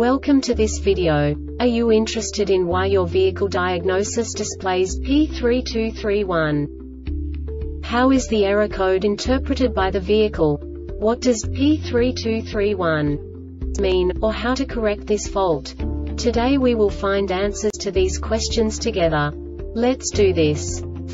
Welcome to this video. Are you interested in why your vehicle diagnosis displays P3231? How is the error code interpreted by the vehicle? What does P3231 mean, or how to correct this fault? Today we will find answers to these questions together. Let's do this.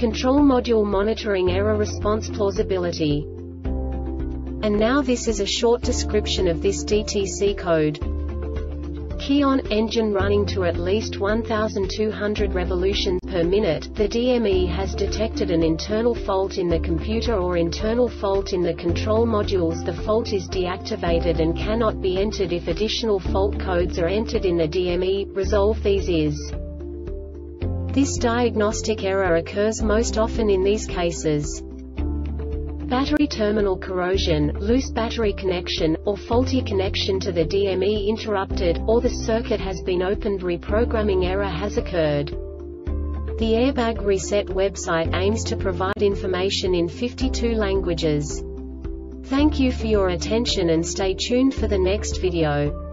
Control Module Monitoring Error Response Plausibility. And now this is a short description of this DTC code. Key-on, engine running to at least 1200 revolutions per minute, the DME has detected an internal fault in the computer or internal fault in the control modules the fault is deactivated and cannot be entered if additional fault codes are entered in the DME, resolve these is. This diagnostic error occurs most often in these cases. Battery terminal corrosion, loose battery connection, or faulty connection to the DME interrupted, or the circuit has been opened reprogramming error has occurred. The Airbag Reset website aims to provide information in 52 languages. Thank you for your attention and stay tuned for the next video.